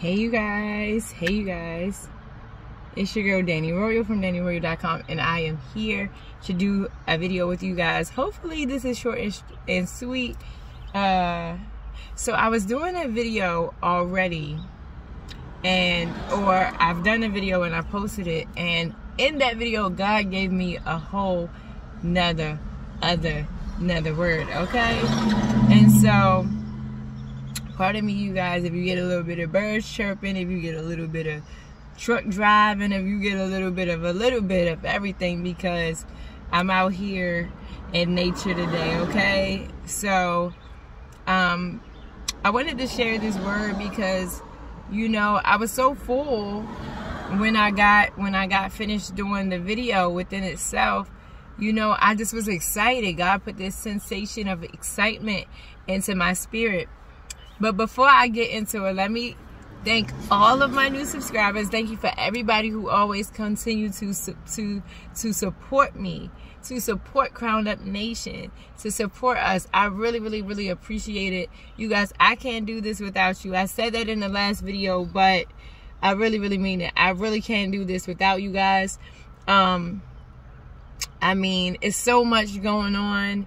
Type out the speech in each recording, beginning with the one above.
Hey you guys, hey you guys. It's your girl Danni Royal from DanniRoyal.com and I am here to do a video with you guys. Hopefully this is short and, and sweet. Uh, so I was doing a video already and or I've done a video and I posted it and in that video God gave me a whole nother other another word, okay? And so pardon me you guys if you get a little bit of birds chirping, if you get a little bit of truck driving, if you get a little bit of a little bit of everything because I'm out here in nature today, okay? So um I wanted to share this word because you know, I was so full when I got when I got finished doing the video within itself you know, I just was excited. God put this sensation of excitement into my spirit. But before I get into it, let me thank all of my new subscribers. Thank you for everybody who always continue to to to support me, to support Crown Up Nation, to support us. I really, really, really appreciate it. You guys, I can't do this without you. I said that in the last video, but I really, really mean it. I really can't do this without you guys. Um, I mean, it's so much going on.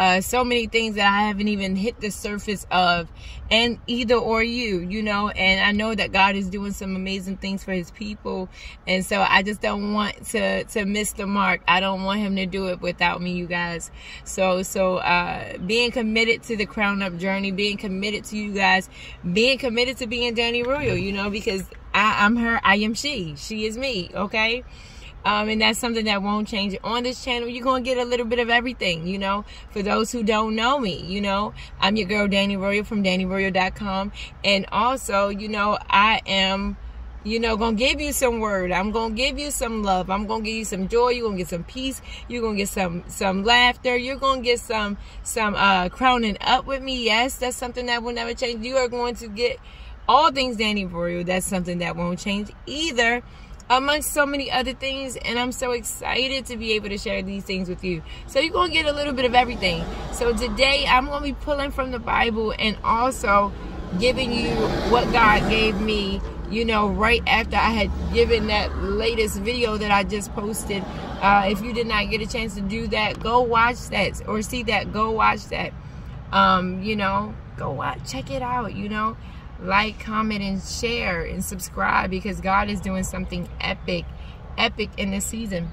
Uh, so many things that I haven't even hit the surface of, and either or you, you know. And I know that God is doing some amazing things for His people, and so I just don't want to to miss the mark. I don't want Him to do it without me, you guys. So so uh, being committed to the crown up journey, being committed to you guys, being committed to being Danni Royal, you know, because I, I'm her, I am she, she is me, okay. Um, and that's something that won't change. On this channel, you're going to get a little bit of everything, you know. For those who don't know me, you know, I'm your girl, Danni Royal from DanniRoyal.com. And also, you know, I am, you know, to give you some word. I'm to give you some love. I'm to give you some joy. You're to get some peace. You're to get some, some laughter. You're to get some, some, uh, crowning up with me. Yes, that's something that will never change. You are going to get all things Danni Royal. That's something that won't change either amongst so many other things and i'm so excited to be able to share these things with you. So you're gonna get a little bit of everything. So today i'm gonna be pulling from the bible and also giving you what god gave me you know right after i had given that latest video that i just posted. Uh, if you did not get a chance to do that go watch that or see that. Go watch that. Um, you know go watch check it out you know like, comment, and share and subscribe because God is doing something epic, epic in this season.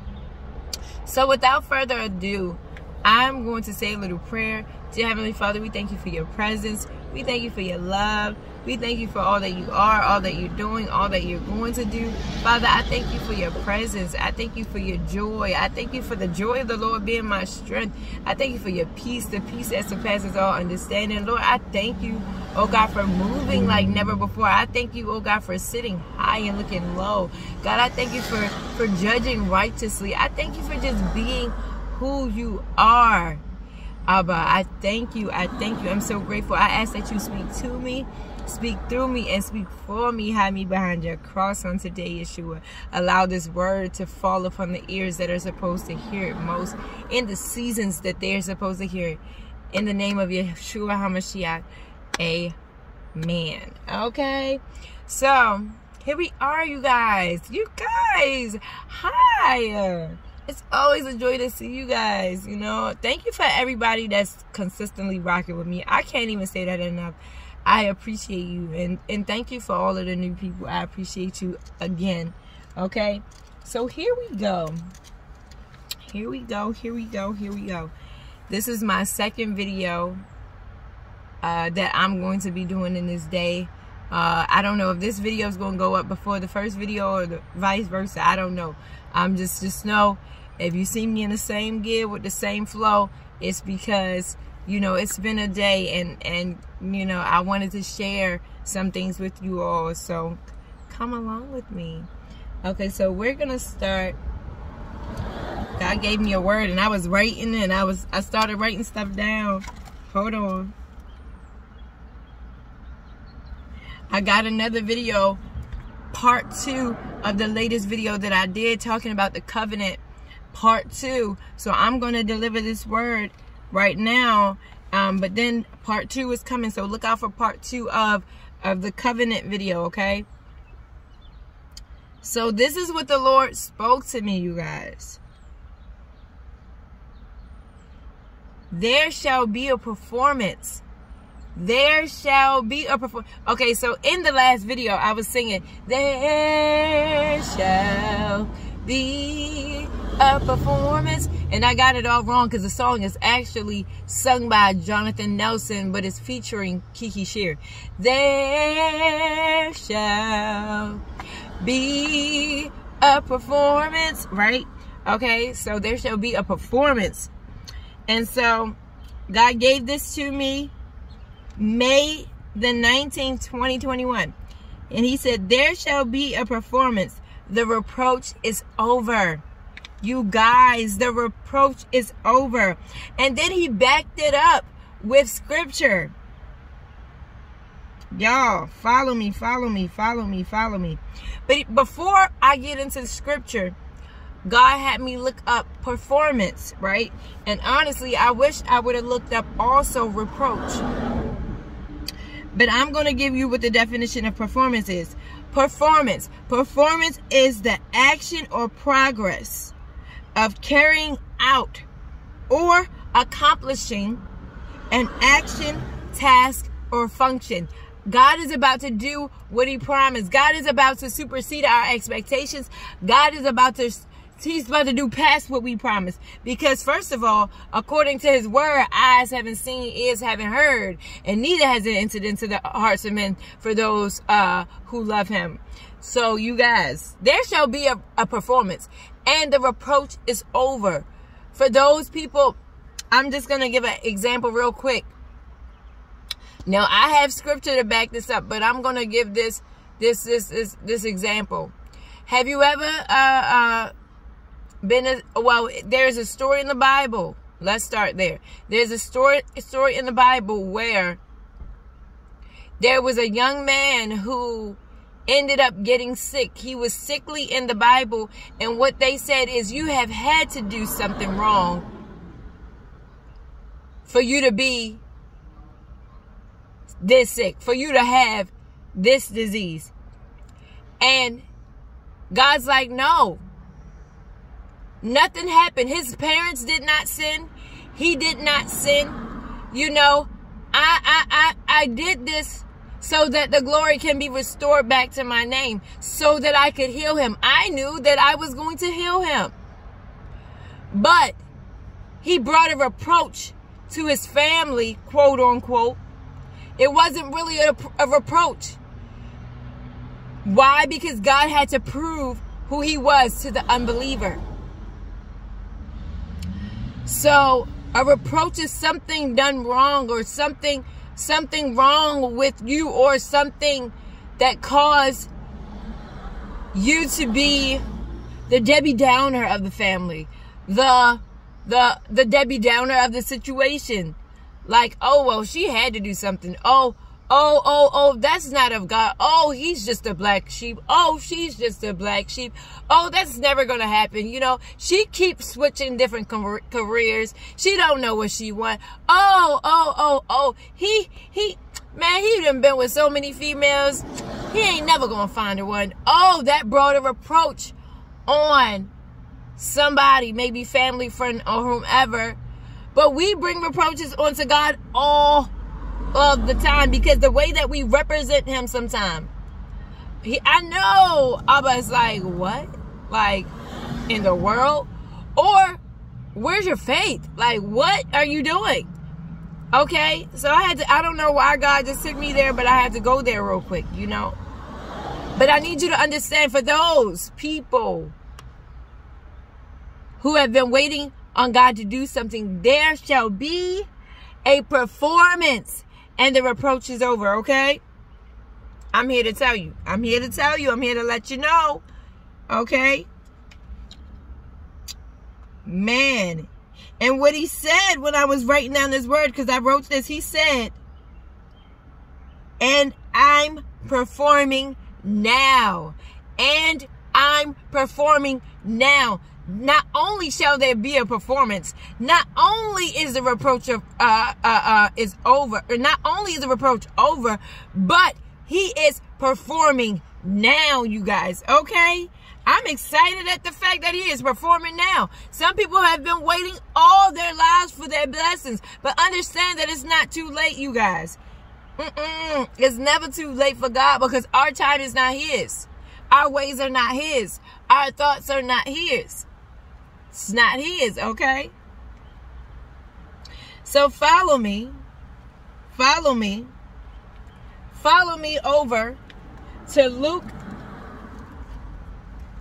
So without further ado, I'm going to say a little prayer. Dear Heavenly Father, we thank you for your presence. We thank you for your love. We thank you for all that you are, all that you're doing, all that you're going to do. Father, I thank you for your presence. I thank you for your joy. I thank you for the joy of the Lord being my strength. I thank you for your peace, the peace that surpasses all understanding. Lord, I thank you, oh God, for moving like never before. I thank you, oh God, for sitting high and looking low. God, I thank you for, for judging righteously. I thank you for just being who you are. Abba, I thank you. I thank you. I'm so grateful. I ask that you speak to me, speak through me, and speak for me. Hide me behind your cross on today, Yeshua. Allow this word to fall upon the ears that are supposed to hear it most in the seasons that they're supposed to hear it. In the name of Yeshua HaMashiach, amen. Okay? So, here we are, you guys. You guys. Hi. It's always a joy to see you guys. You know, thank you for everybody that's consistently rocking with me. I can't even say that enough. I appreciate you and and thank you for all of the new people. I appreciate you again. Okay, so here we go. Here we go. Here we go. Here we go. This is my second video uh, that I'm going to be doing in this day. Uh, I don't know if this video is going to go up before the first video or the vice versa. I don't know. I'm just just know if you see me in the same gear with the same flow, it's because you know it's been a day and and you know I wanted to share some things with you all. So come along with me. Okay, so we're gonna start. God gave me a word and I was writing and I was I started writing stuff down. Hold on. I got another video part two of the latest video that I did talking about the covenant part two. So I'm going to deliver this word right now. Um, but then part two is coming. So look out for part two of of the covenant video, okay? So this is what the Lord spoke to me, you guys. There shall be a performance. There shall be a performance. Okay, so in the last video, I was singing, There shall be a uh, performance. And I got it all wrong because the song is actually sung by Jonathan Nelson, but it's featuring Kiki Sheard. There shall be a performance, right? Okay, so there shall be a performance. And so God gave this to me May the 19th, 2021. And he said, There shall be a performance. The reproach is over. You guys, the reproach is over. And then he backed it up with scripture. Y'all, follow me, follow me, follow me, follow me. But before I get into the scripture, God had me look up performance, right? And honestly, I wish I would have looked up also reproach. But I'm going to give you what the definition of performance is. Performance. Performance is the action or progress of carrying out or accomplishing an action, task, or function. God is about to do what he promised. God is about to supersede our expectations. God is about to He's about to do past what we promised. Because first of all, according to his word, eyes haven't seen, ears haven't heard, and neither has it entered into the hearts of men for those uh, who love him. So you guys, there shall be a, a performance and the reproach is over. For those people, I'm just going to give an example real quick. Now, I have scripture to back this up, but I'm going to give this this this this this example. Have you ever uh uh been a, well there's a story in the Bible. Let's start there. There's a story a story in the Bible where there was a young man who ended up getting sick. He was sickly in the Bible. And what they said is, you have had to do something wrong for you to be this sick, for you to have this disease. And God's like, no, nothing happened. His parents did not sin. He did not sin. You know, I, I, I, I did this so that the glory can be restored back to my name, so that I could heal him. I knew that I was going to heal him. But he brought a reproach to his family, quote unquote. It wasn't really a, a reproach. Why? Because God had to prove who he was to the unbeliever. So a reproach is something done wrong or something something wrong with you or something that caused you to be the Debbie Downer of the family, the the the Debbie Downer of the situation. Like, oh well, she had to do something. Oh, Oh, oh, oh, that's not of God. Oh, he's just a black sheep. Oh, she's just a black sheep. Oh, that's never going to happen. You know, she keeps switching different careers. She don't know what she want. Oh, oh, oh, oh, he, he, man, he done been with so many females. He ain't never going to find her one. Oh, that brought a reproach on somebody, maybe family, friend, or whomever. But we bring reproaches onto God all of the time because the way that we represent him sometimes. He, I know Abba's like, what? Like, in the world? Or, where's your faith? Like, what are you doing? Okay, so I had to, I don't know why God just took me there, but I had to go there real quick, you know? But I need you to understand for those people who have been waiting on God to do something, there shall be a performance and the reproach is over, okay? I'm here to tell you. I'm here to tell you. I'm here to let you know. Okay? Man. And what he said when I was writing down this word, because I wrote this, he said, and I'm performing now. And I'm performing now not only shall there be a performance, not only is the reproach of uh, uh, uh, is over, not only is the reproach over, but He is performing now, you guys, okay? I'm excited at the fact that he is performing now. Some people have been waiting all their lives for their blessings, but understand that it's not too late, you guys. Mm-mm. It's never too late for God because our time is not his. Our ways are not his. Our thoughts are not his. It's not his, okay? So follow me. Follow me. Follow me over to Luke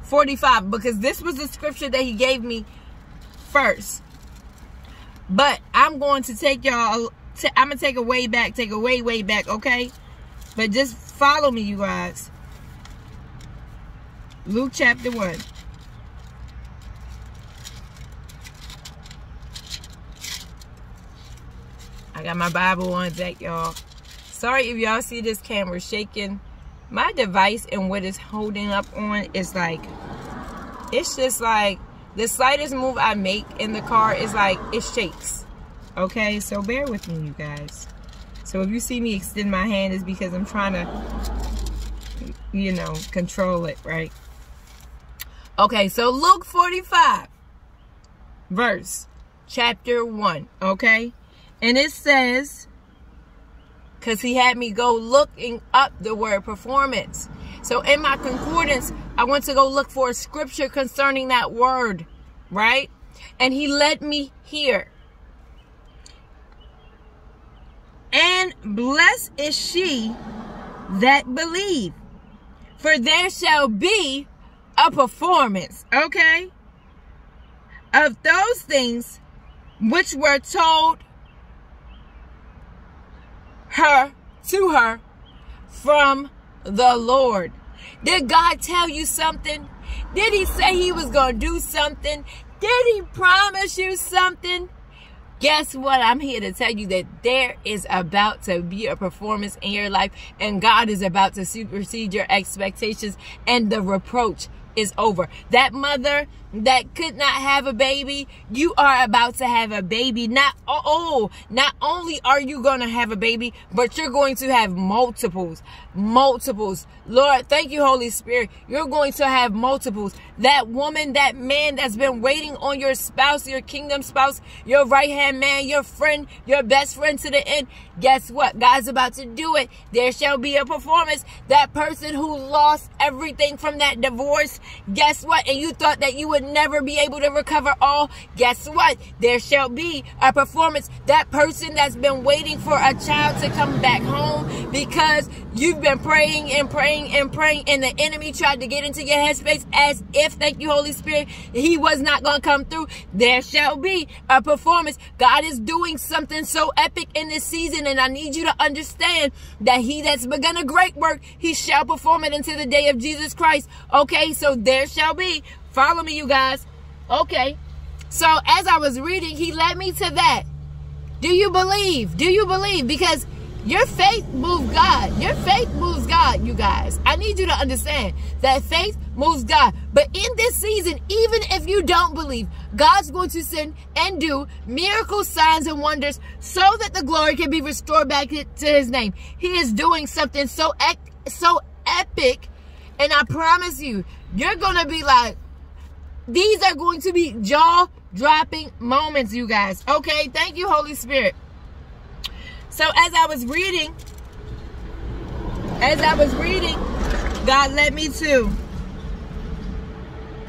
45 because this was the scripture that he gave me first. But I'm going to take y'all, I'm going to take a way back, take a way, way back, okay? But just follow me, you guys. Luke chapter 1. Got my Bible on deck, y'all. Sorry if y'all see this camera shaking. My device and what it's holding up on is like it's just like the slightest move I make in the car is like it shakes. Okay? So bear with me you guys. So if you see me extend my hand is because I'm trying to you know control it right? Okay so Luke 45 verse chapter 1 okay and it says because he had me go looking up the word performance. So in my concordance, I went to go look for a scripture concerning that word, right? And he led me here. And blessed is she that believe, for there shall be a performance, okay, of those things which were told her to her from the Lord. Did God tell you something? Did he say he was going to do something? Did he promise you something? Guess what? I'm here to tell you that there is about to be a performance in your life and God is about to supersede your expectations and the reproach is over. That mother that could not have a baby, you are about to have a baby. Not oh, not only are you going to have a baby, but you're going to have multiples, multiples. Lord, thank you, Holy Spirit. You're going to have multiples. That woman, that man that's been waiting on your spouse, your kingdom spouse, your right hand man, your friend, your best friend to the end. Guess what? God's about to do it. There shall be a performance. That person who lost everything from that divorce, guess what? And you thought that you would never be able to recover all. Guess what? There shall be a performance. That person that's been waiting for a child to come back home because you've been praying and praying and praying, and the enemy tried to get into your headspace as if, thank you, Holy Spirit, he was not going to come through. There shall be a performance. God is doing something so epic in this season, and I need you to understand that he that's begun a great work, he shall perform it until the day of Jesus Christ. Okay, so there shall be. Follow me, you guys. Okay. So as I was reading, he led me to that. Do you believe? Do you believe? Because your faith moves God. Your faith moves God, you guys. I need you to understand that faith moves God. But in this season, even if you don't believe, God's going to send and do miracles, signs, and wonders so that the glory can be restored back to his name. He is doing something so, so epic. And I promise you, you're going to be like, these are going to be jaw dropping moments, you guys. Okay, thank you, Holy Spirit. So as I was reading, as I was reading, God led me to.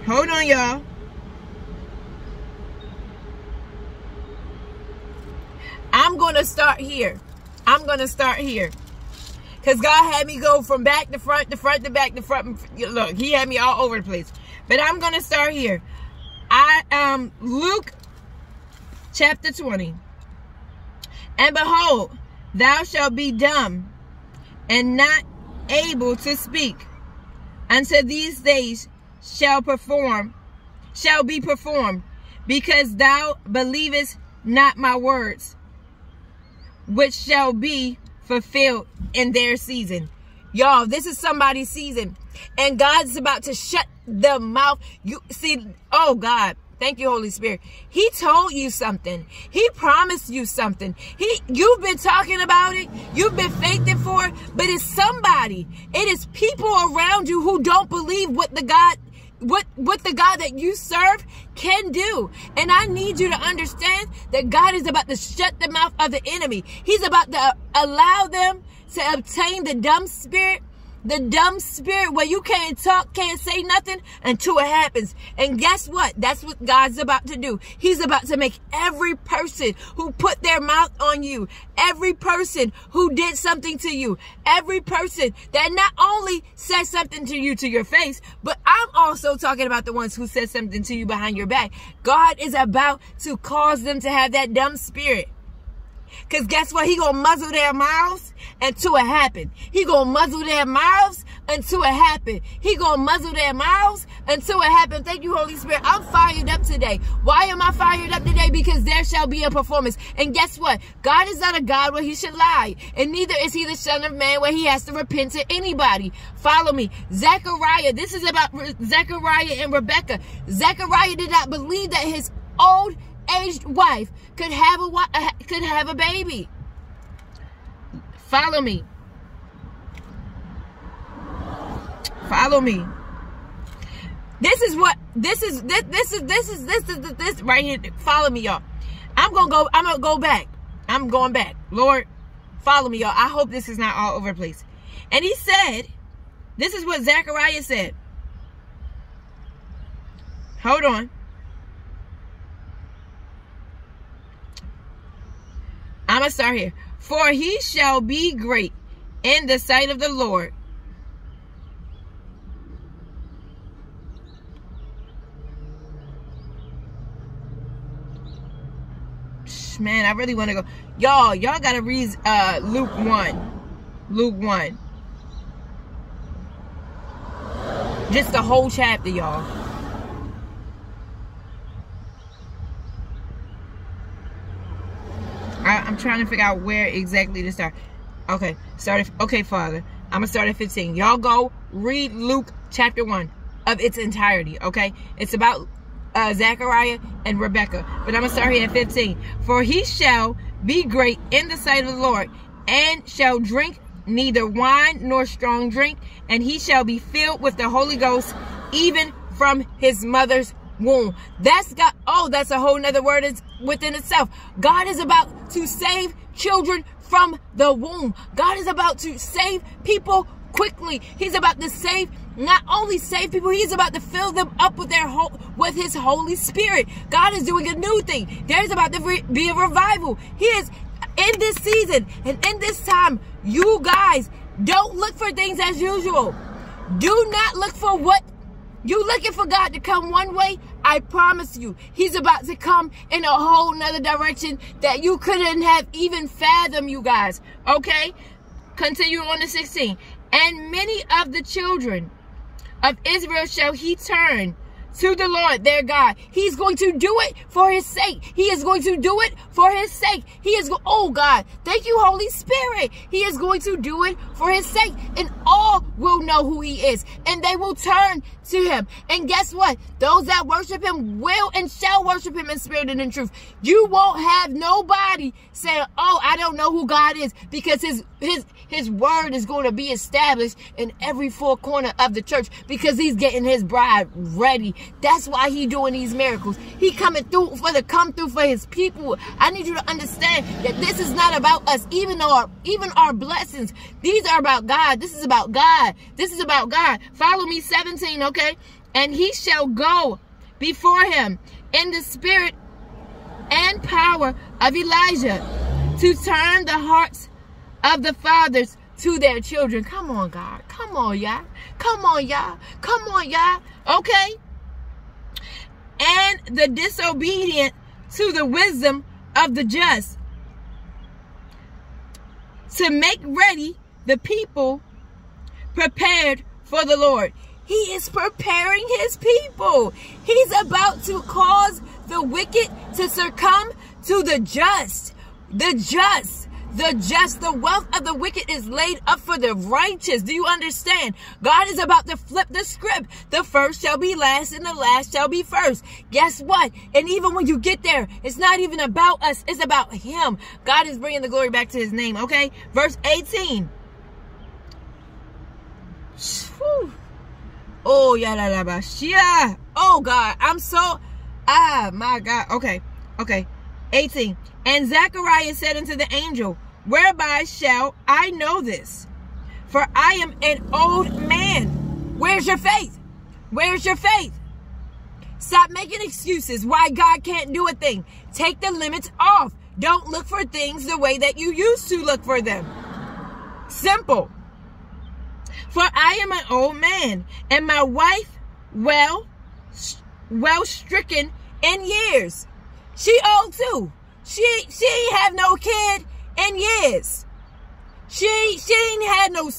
Hold on, y'all. I'm going to start here. I'm going to start here. Because God had me go from back to front to front to back to front. Look, he had me all over the place. But I'm going to start here. I um Luke chapter 20. And behold, thou shalt be dumb and not able to speak until these days shall perform, shall be performed, because thou believest not my words, which shall be fulfilled in their season. Y'all, this is somebody's season. And God's about to shut the mouth. You see, oh God, Thank you, Holy Spirit. He told you something. He promised you something. He, you've been talking about it. You've been faithing for it, but it's somebody. It is people around you who don't believe what the God what what the God that you serve can do. And I need you to understand that God is about to shut the mouth of the enemy. He's about to allow them to obtain the dumb spirit the dumb spirit where you can't talk, can't say nothing until it happens. And guess what? That's what God's about to do. He's about to make every person who put their mouth on you, every person who did something to you, every person that not only said something to you to your face, but I'm also talking about the ones who said something to you behind your back. God is about to cause them to have that dumb spirit. Cause guess what? He gonna muzzle their mouths until it happen. He gonna muzzle their mouths until it happen. He gonna muzzle their mouths until it happen. Thank you, Holy Spirit. I'm fired up today. Why am I fired up today? Because there shall be a performance. And guess what? God is not a God where he should lie. And neither is he the son of man where he has to repent to anybody. Follow me. Zechariah. This is about Zechariah and Rebecca. Zechariah did not believe that his old aged wife could have a uh, could have a baby. Follow me. Follow me. This is what this is this this is this is this is this right here. Follow me, y'all. I'm gonna go. I'm gonna go back. I'm going back. Lord, follow me, y'all. I hope this is not all over the place. And he said, this is what Zechariah said. Hold on. I'm going to start here. For he shall be great in the sight of the Lord. Man, I really want to go. Y'all, y'all got to read uh, Luke 1. Luke 1. Just the whole chapter, y'all. I, am trying to figure out where exactly to start. Okay, start. okay, Father. I'm gonna start at 15. Y'all go read Luke chapter one of its entirety. Okay, it's about uh, Zechariah and Rebecca. But I'm gonna start here at 15. For he shall be great in the sight of the Lord, and shall drink neither wine nor strong drink, and he shall be filled with the Holy Ghost, even from his mother's womb. That's got, oh, that's a whole nother word is within itself. God is about to save children from the womb. God is about to save people quickly. He's about to save, not only save people, he's about to fill them up with their whole, with his Holy Spirit. God is doing a new thing. There's about to be a revival. He is in this season and in this time. You guys don't look for things as usual. Do not look for what you looking for God to come one way? I promise you, He's about to come in a whole nother direction that you couldn't have even fathomed, you guys. Okay? Continue on to 16. And many of the children of Israel shall he turn to the Lord their God. He's going to do it for his sake. He is going to do it for his sake. He is, oh God, thank you, Holy Spirit. He is going to do it for his sake. And all will know who he is. And they will turn to him. And guess what? Those that worship him will and shall worship him in spirit and in truth. You won't have nobody saying, oh, I don't know who God is because his, his, his word is going to be established in every four corner of the church because he's getting his bride ready. That's why he doing these miracles. He coming through for the come through for his people. I need you to understand that this is not about us, even our even our blessings. These are about God. This is about God. This is about God. Follow me 17, okay? And he shall go before him in the spirit and power of Elijah to turn the hearts of the fathers to their children. Come on, God. Come on, y'all. Come on, y'all. Come on, y'all. Okay? And the disobedient to the wisdom of the just. To make ready the people prepared for the Lord. He is preparing his people. He's about to cause the wicked to succumb to the just. The just the just. The wealth of the wicked is laid up for the righteous. Do you understand? God is about to flip the script. The first shall be last and the last shall be first. Guess what? And even when you get there, it's not even about us. It's about him. God is bringing the glory back to his name. Okay. Verse 18. Oh, yeah. Oh, God. I'm so, ah, my God. Okay. Okay. 18. And Zechariah said unto the angel, Whereby shall I know this? For I am an old man. Where's your faith? Where's your faith? Stop making excuses why God can't do a thing. Take the limits off. Don't look for things the way that you used to look for them. Simple. For I am an old man, and my wife well, well stricken in years. She old too. She she ain't have no kid in years. She she ain't had no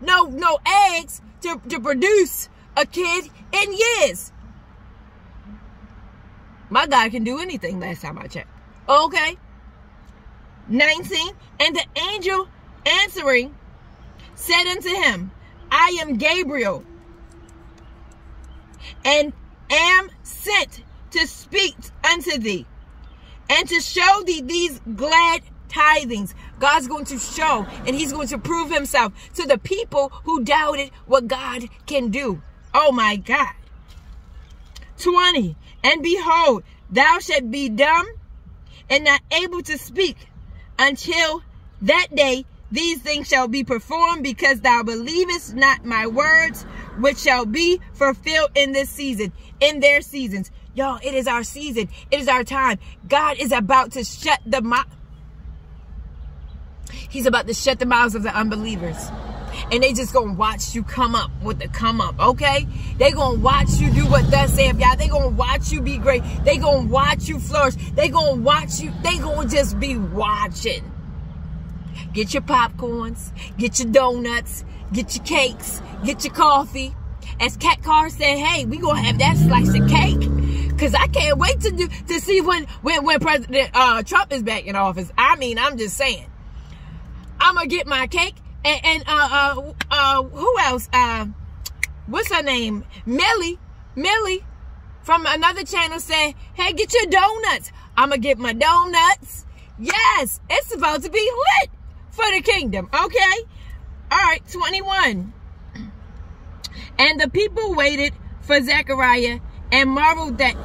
no no eggs to, to produce a kid in years. My God can do anything last time I checked. Okay. 19. And the angel answering said unto him, I am Gabriel and am sent to speak unto thee and to show thee these glad tidings. God's going to show and he's going to prove himself to the people who doubted what God can do. Oh my God. 20. And behold, thou shalt be dumb and not able to speak until that day these things shall be performed because thou believest not my words, which shall be fulfilled in this season, in their seasons. Y'all, it is our season. It is our time. God is about to shut the mouth. He's about to shut the mouths of the unbelievers. And they just gonna watch you come up with the come up, okay? They gonna watch you do what thus saith God. They gonna watch you be great. They gonna watch you flourish. They gonna watch you. They gonna just be watching. Get your popcorns. Get your donuts. Get your cakes. Get your coffee. As Cat Carr said, hey, we gonna have that slice of cake. Cause I can't wait to do to see when when when President uh, Trump is back in office. I mean, I'm just saying. I'm gonna get my cake and, and uh uh uh who else? Uh, what's her name? Millie, Millie, from another channel said, "Hey, get your donuts." I'm gonna get my donuts. Yes, it's about to be lit for the kingdom. Okay. All right, 21. And the people waited for Zechariah and marveled that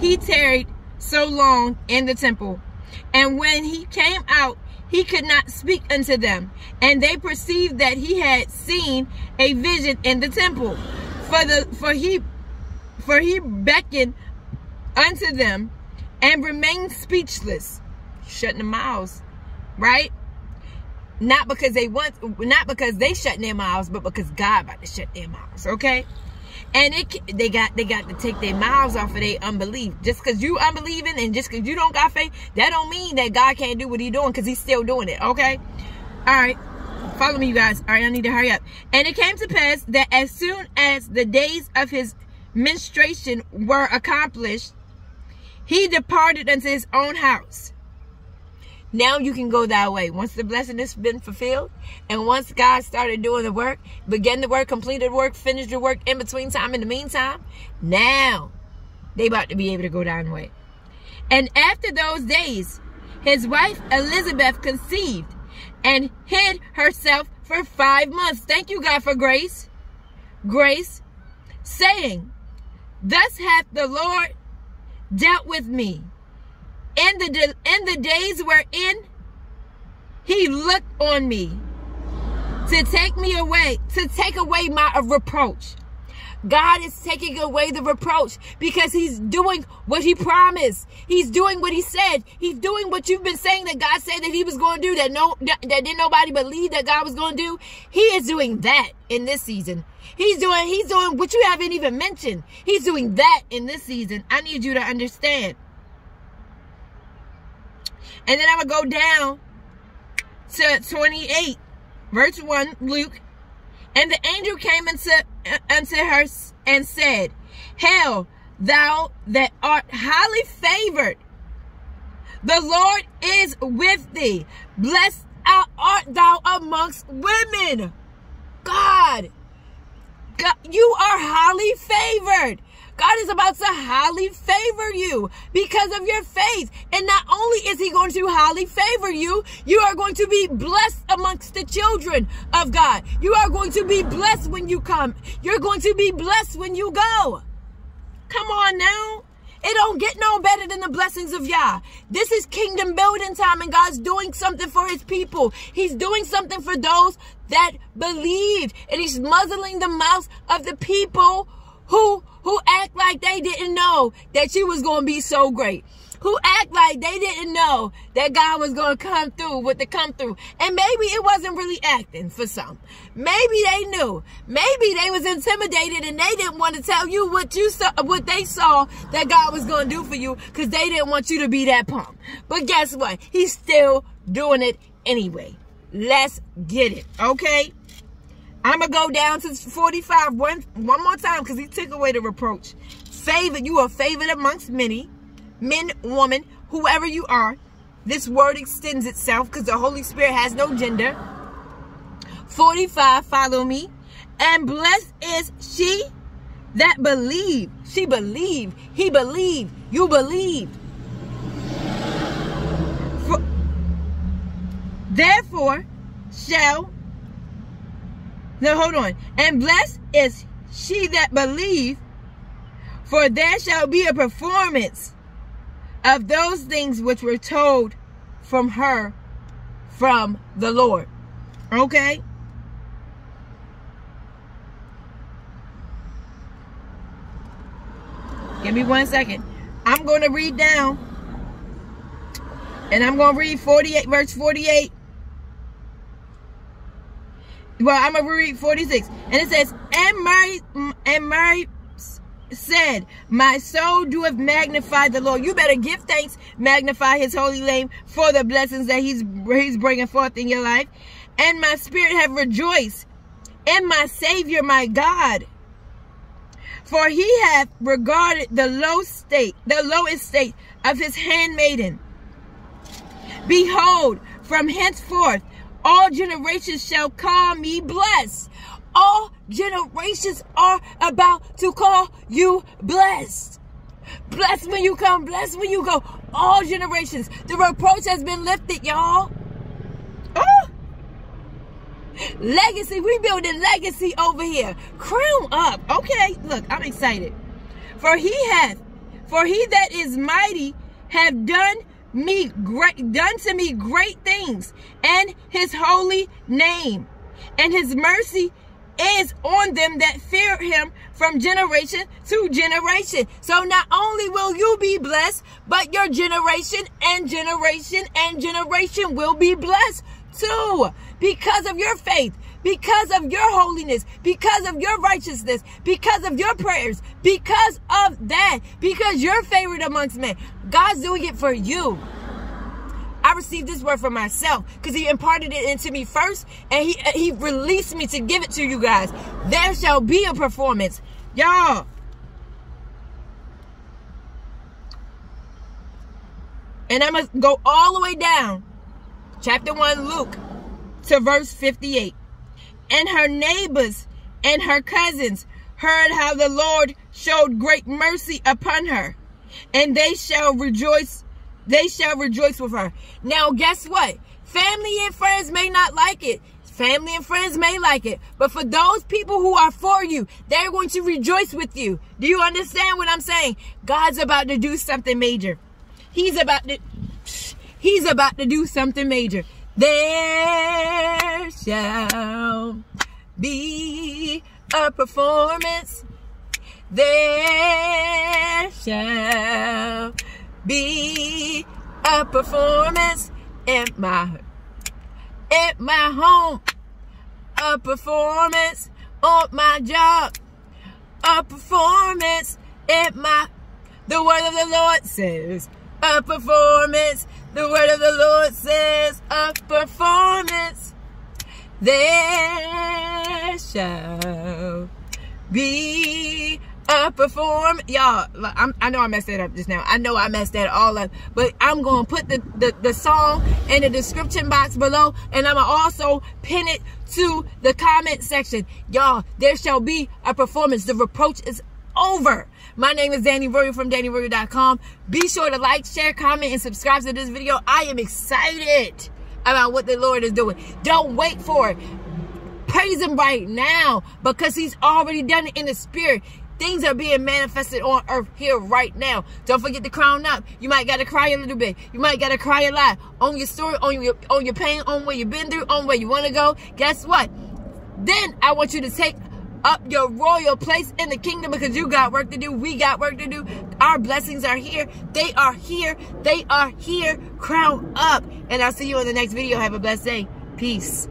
he tarried so long in the temple. And when he came out, he could not speak unto them. And they perceived that he had seen a vision in the temple. For the for he for he beckoned unto them and remained speechless, shutting the mouths, right? Not because they want, not because they shut their mouths, but because God about to shut their mouths. Okay. And it they got they got to take their mouths off of their unbelief. Just because you unbelieving and just because you don't got faith, that don't mean that God can't do what he doing because he's still doing it. Okay? All right. Follow me, you guys. All right, I need to hurry up. And it came to pass that as soon as the days of his menstruation were accomplished, he departed unto his own house. Now you can go that way. Once the blessing has been fulfilled, and once God started doing the work, began the work, completed the work, finished the work in between time, in the meantime, now they about to be able to go down the way. And after those days, his wife Elizabeth conceived and hid herself for five months. Thank you, God, for grace. Grace, saying, Thus hath the Lord dealt with me in the in the days wherein he looked on me to take me away, to take away my uh, reproach. God is taking away the reproach because he's doing what he promised. He's doing what he said. He's doing what you've been saying that God said that he was going to do that no that, that didn't nobody believe that God was going to do. He is doing that in this season. He's doing he's doing what you haven't even mentioned. He's doing that in this season. I need you to understand. And then I'm going to go down to 28, verse 1, Luke. And the angel came unto, uh, unto her and said, Hail, thou that art highly favored. The Lord is with thee. Blessed art thou amongst women. God, God, you are highly favored. God is about to highly favor you because of your faith. And not only is he going to highly favor you, you are going to be blessed amongst the children of God. You are going to be blessed when you come. You're going to be blessed when you go. Come on now. It don't get no better than the blessings of Yah. This is kingdom building time and God's doing something for his people. He's doing something for those that believed and he's muzzling the mouths of the people who who act like they didn't know that you was going to be so great who act like they didn't know that God was going to come through with the come through. And maybe it wasn't really acting for some. Maybe they knew. Maybe they was intimidated and they didn't want to tell you what you saw, what they saw that God was going to do for you because they didn't want you to be that pump. But guess what? He's still doing it anyway. Let's get it. Okay. I'm going to go down to 45 one, one more time because he took away the reproach. Favored, you are favored amongst many. Men, woman, whoever you are. This word extends itself because the Holy Spirit has no gender. 45, follow me. And blessed is she that believed. She believed. He believed. You believed. For, therefore shall no, hold on. And blessed is she that believe, for there shall be a performance of those things which were told from her from the Lord. Okay? Give me one second. I'm going to read down. And I'm going to read 48, verse 48 well, I'm gonna read 46. And it says, And Mary and Mary said, My soul doeth magnify the Lord. You better give thanks, magnify his holy name for the blessings that he's he's bringing forth in your life. And my spirit have rejoiced in my Savior, my God. For he hath regarded the low state, the lowest state of his handmaiden. Behold, from henceforth all generations shall call me blessed. All generations are about to call you blessed. Blessed when you come, blessed when you go. All generations. The reproach has been lifted, y'all. Oh. Legacy. We building legacy over here. Crown up. Okay, look, I'm excited. For he hath, for he that is mighty have done me great done to me great things and his holy name and his mercy is on them that fear him from generation to generation. So not only will you be blessed, but your generation and generation and generation will be blessed too because of your faith, because of your holiness, because of your righteousness, because of your prayers, because of that, because you're favored amongst men. God's doing it for you. I received this word for myself because he imparted it into me first and he, he released me to give it to you guys. There shall be a performance. Y'all. And I must go all the way down. Chapter 1, Luke, to verse 58. And her neighbors and her cousins heard how the Lord showed great mercy upon her. And they shall rejoice they shall rejoice with her. Now, guess what? Family and friends may not like it. Family and friends may like it. But for those people who are for you, they're going to rejoice with you. Do you understand what I'm saying? God's about to do something major. He's about to He's about to do something major. There shall be a performance. There shall be a performance in my at my home, a performance on my job, a performance at my the word of the Lord says a performance. The word of the Lord says a performance. There shall be a perform. Y'all, i know I messed that up just now. I know I messed that all up. But I'm going to put the, the, the song in the description box below. And I'm going to also pin it to the comment section. Y'all, there shall be a performance. The reproach is over. My name is Danni Royal from DanniRoyal.com. Be sure to like, share, comment, and subscribe to this video. I am excited about what the Lord is doing. Don't wait for it. Praise him right now because he's already done it in the spirit. Things are being manifested on earth here right now. Don't forget to crown up. You might gotta cry a little bit. You might gotta cry a lot. On your story, on your on your pain, on where you've been through, on where you wanna go. Guess what? Then I want you to take up your royal place in the kingdom because you got work to do. We got work to do. Our blessings are here. They are here. They are here. Crown up. And I'll see you in the next video. Have a blessed day. Peace.